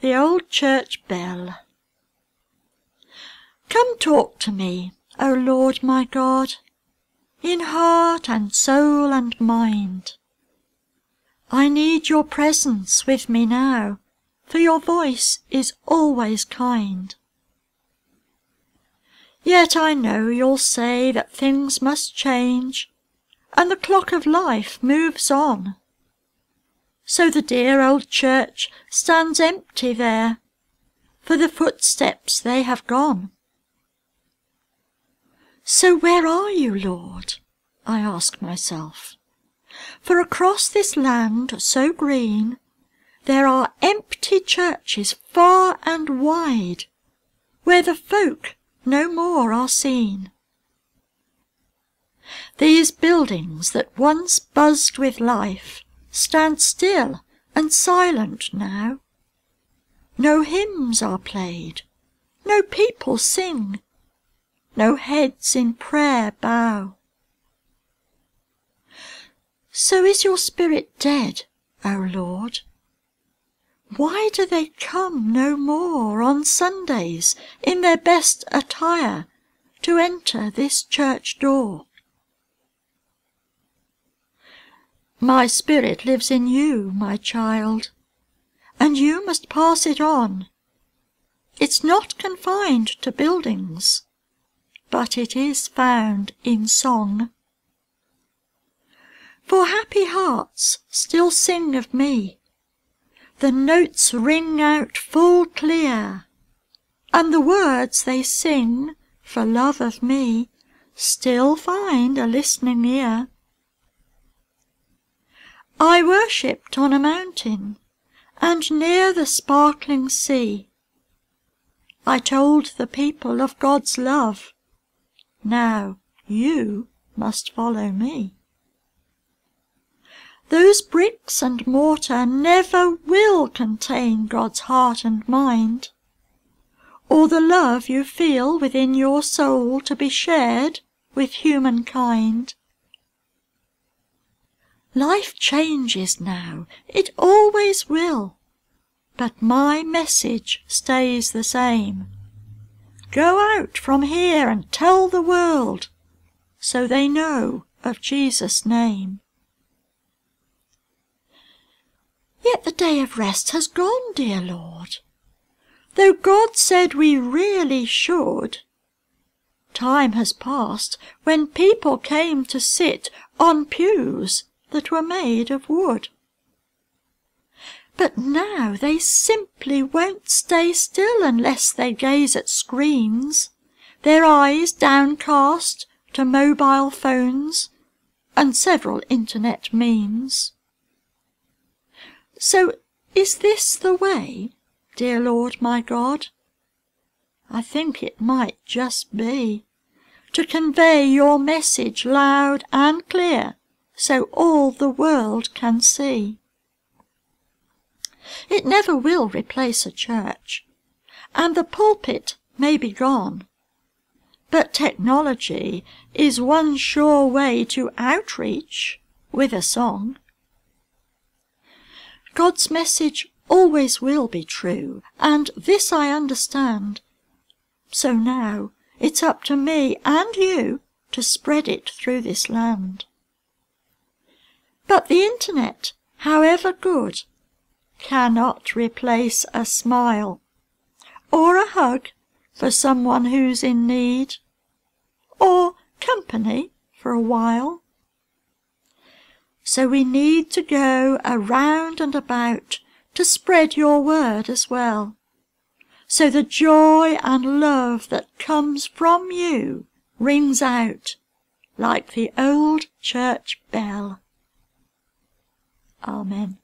the old church bell. Come talk to me, O Lord my God, in heart and soul and mind. I need your presence with me now, for your voice is always kind. Yet I know you'll say that things must change, and the clock of life moves on. So the dear old church stands empty there, for the footsteps they have gone. So where are you, Lord? I ask myself. For across this land so green, there are empty churches far and wide, where the folk no more are seen. These buildings that once buzzed with life stand still and silent now. No hymns are played, no people sing, no heads in prayer bow. So is your spirit dead, O Lord? Why do they come no more on Sundays in their best attire to enter this church door? My spirit lives in you, my child, and you must pass it on. It's not confined to buildings, but it is found in song. For happy hearts still sing of me the notes ring out full clear, and the words they sing for love of me still find a listening ear. I worshipped on a mountain and near the sparkling sea. I told the people of God's love. Now you must follow me. Those bricks and mortar never will contain God's heart and mind, or the love you feel within your soul to be shared with humankind. Life changes now, it always will, but my message stays the same. Go out from here and tell the world, so they know of Jesus' name. Yet the day of rest has gone, dear Lord, though God said we really should. Time has passed when people came to sit on pews that were made of wood. But now they simply won't stay still unless they gaze at screens, their eyes downcast to mobile phones and several internet memes. So is this the way, dear Lord my God? I think it might just be to convey your message loud and clear so all the world can see. It never will replace a church, and the pulpit may be gone, but technology is one sure way to outreach with a song. God's message always will be true, and this I understand. So now it's up to me and you to spread it through this land. But the internet, however good, cannot replace a smile or a hug for someone who's in need or company for a while. So we need to go around and about to spread your word as well. So the joy and love that comes from you rings out like the old church bell. Amen.